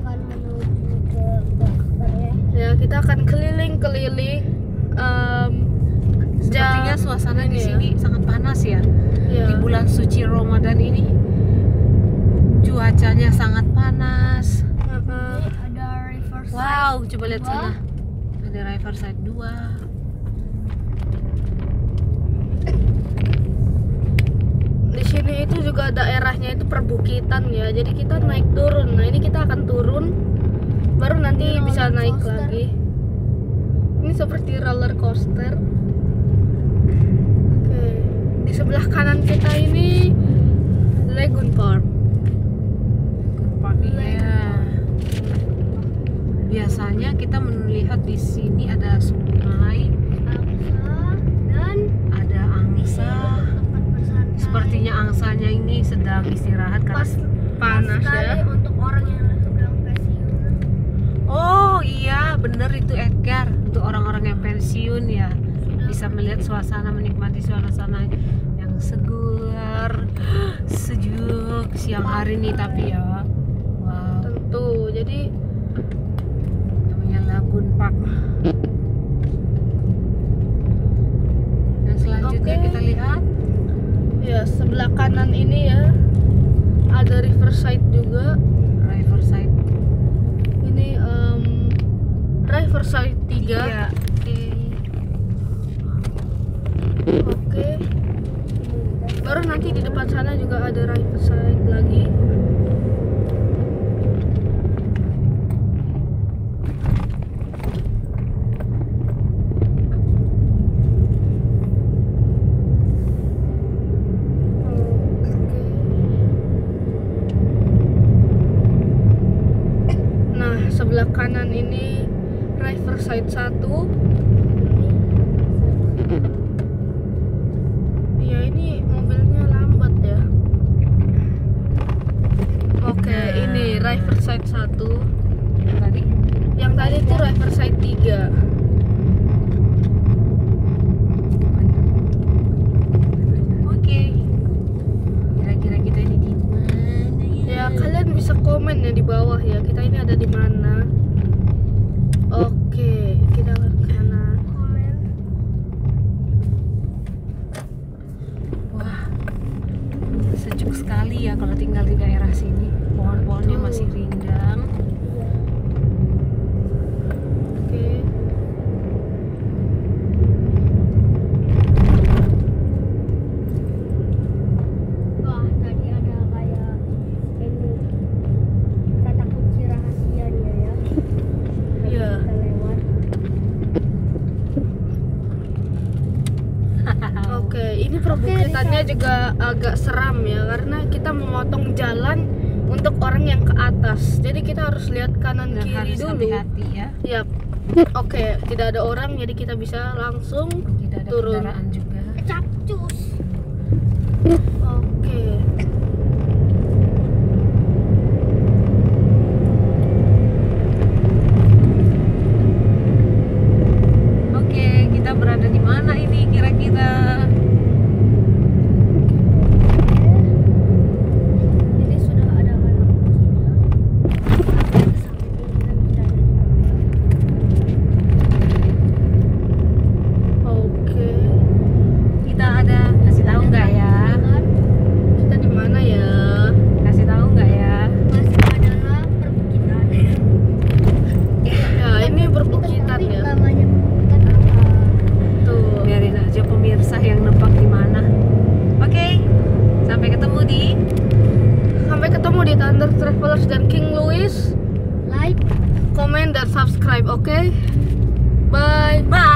akan menuju ke ya. Ya, kita akan keliling-keliling. em, Sepertinya suasana di ya. sini sangat panas ya. ya. Di bulan suci Ramadan ini cuacanya sangat panas. Ini ada Riverside. Wow, coba lihat sana. Ada Riverside 2. Di sini itu juga daerahnya itu perbukitan ya. Jadi kita naik turun. Nah, ini kita akan turun baru nanti Ini bisa roller naik coaster. lagi. Ini seperti roller coaster. Oke. Di sebelah kanan kita ini Lagoon Park. Iya. Biasanya kita melihat di sini ada sungai, Angsa dan ada angsa. Sepertinya angsanya ini sedang istirahat karena pas Panas ya. untuk orang yang sedang pensiun. Oh iya, bener itu Edgar. Untuk orang-orang yang pensiun ya bisa melihat suasana, menikmati suasana yang segar, sejuk siang hari nih tapi ya. Wow, Tentu. Jadi namanya Lagoon Park. Dan selanjutnya Oke. kita lihat ya sebelah kanan ini ya ada Riverside juga. Riverside Ini em, Riverside 3. Iya. Oke. Oke. Baru nanti di depan sana juga ada Riverside lagi. Nah, sebelah kanan ini Riverside 1 Ya ini mobilnya lambat ya. Oke, Nah. ini Riverside 1. Tadi Yang tadi itu Riverside 3. Oke. Kira-kira kita ini di mana Ya, kalian bisa komen ya di bawah ya. Kita ini ada di mana. Oke, kita ke. Komen. Wah, sejuk sekali ya kalau tinggal di daerah sini. Pohon-pohonnya masih rindang. Oke. Wah, tadi ada kayak ini kata kunci rahasianya ya. Iya. Kita lewat. Oke, ini perbukitannya juga agak seram ya karena kita memotong jalan untuk orang yang ke atas. Jadi kita harus lihat kanan Dan kiri harus dulu. hati-hati ya. Yap. Oke, tidak ada orang jadi kita bisa langsung Tidak ada Turun. juga. Capcus. Oke. Oke, kita berada di mana ini kira-kira? Ini sudah ada kata kuncinya. Sampai ke samping kita bisa Oke. Kita ada kasih tahu nggak ya? kan Kita di mana ya? Kasih tahu nggak ya? masih adalah perbukitan. Ya, ini perbukitan Tapi ya. namanya perbukitan apa? Tuh. Biarin aja pemirsa yang nebak di mana. Oke, sampai ketemu di Sampai ketemu di Thunder Travelers dan King Louis. Like Komen dan subscribe, oke? Bye. Bye.